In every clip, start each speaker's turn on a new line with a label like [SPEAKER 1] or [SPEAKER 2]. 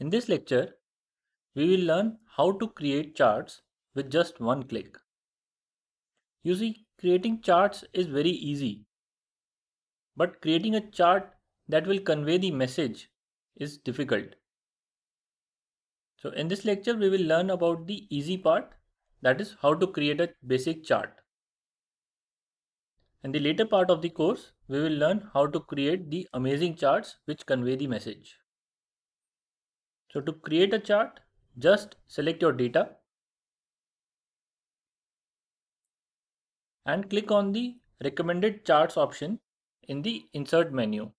[SPEAKER 1] In this lecture, we will learn how to create charts with just one click. You see, creating charts is very easy. But creating a chart that will convey the message is difficult. So in this lecture, we will learn about the easy part, that is how to create a basic chart. In the later part of the course, we will learn how to create the amazing charts which convey the message. So to create a chart, just select your data and click on the recommended charts option in the insert menu.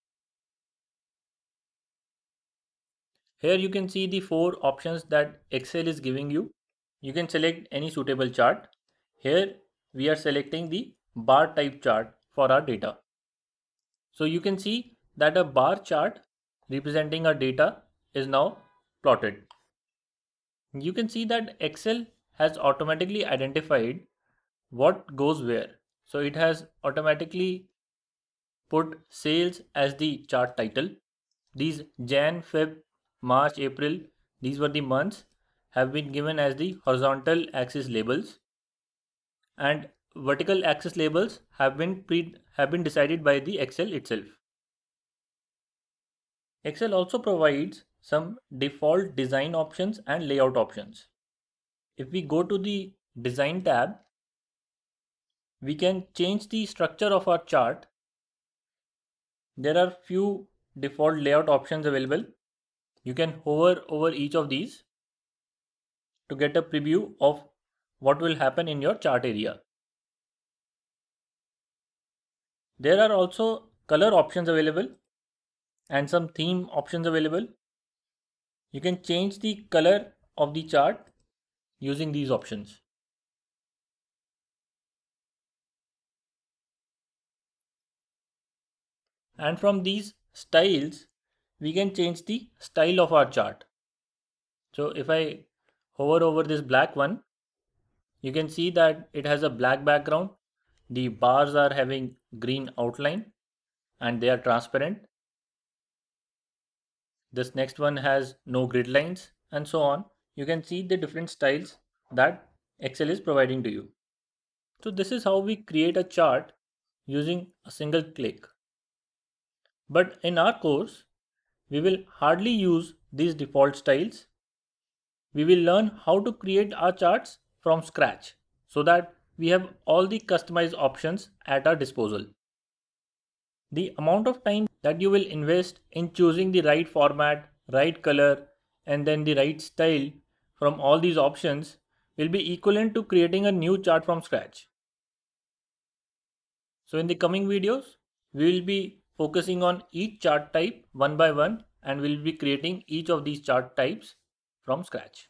[SPEAKER 1] Here you can see the four options that Excel is giving you. You can select any suitable chart. Here we are selecting the bar type chart for our data. So you can see that a bar chart representing our data is now plotted. You can see that Excel has automatically identified what goes where. So it has automatically put sales as the chart title. These Jan, Feb, March, April, these were the months have been given as the horizontal axis labels and vertical axis labels have been pre have been decided by the Excel itself. Excel also provides some default design options and layout options. If we go to the design tab, we can change the structure of our chart. There are few default layout options available. You can hover over each of these to get a preview of what will happen in your chart area. There are also color options available and some theme options available. You can change the color of the chart using these options. And from these styles, we can change the style of our chart. So if I hover over this black one, you can see that it has a black background. The bars are having green outline and they are transparent this next one has no grid lines and so on. You can see the different styles that Excel is providing to you. So this is how we create a chart using a single click. But in our course, we will hardly use these default styles. We will learn how to create our charts from scratch so that we have all the customized options at our disposal. The amount of time that you will invest in choosing the right format, right color, and then the right style from all these options will be equivalent to creating a new chart from scratch. So in the coming videos, we will be focusing on each chart type one by one and we'll be creating each of these chart types from scratch.